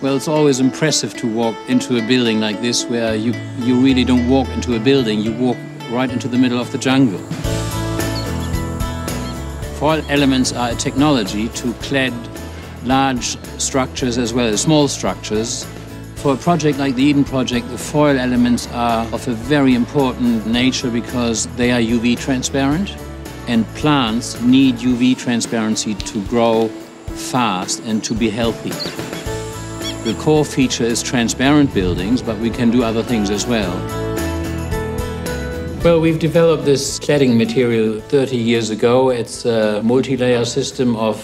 Well, it's always impressive to walk into a building like this where you, you really don't walk into a building, you walk right into the middle of the jungle. Foil elements are a technology to clad large structures as well as small structures. For a project like the Eden Project, the foil elements are of a very important nature because they are UV transparent and plants need UV transparency to grow fast and to be healthy. The core feature is transparent buildings, but we can do other things as well. Well, we've developed this cladding material 30 years ago. It's a multi-layer system of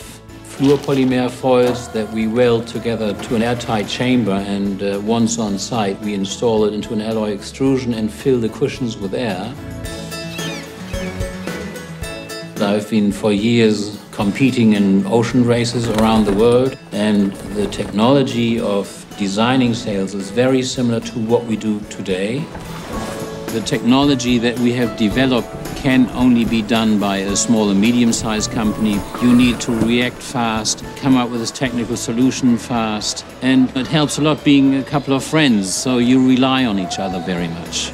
fluoropolymer foils that we weld together to an airtight chamber and uh, once on site we install it into an alloy extrusion and fill the cushions with air. I've been for years competing in ocean races around the world, and the technology of designing sails is very similar to what we do today. The technology that we have developed can only be done by a small and medium-sized company. You need to react fast, come up with a technical solution fast, and it helps a lot being a couple of friends, so you rely on each other very much.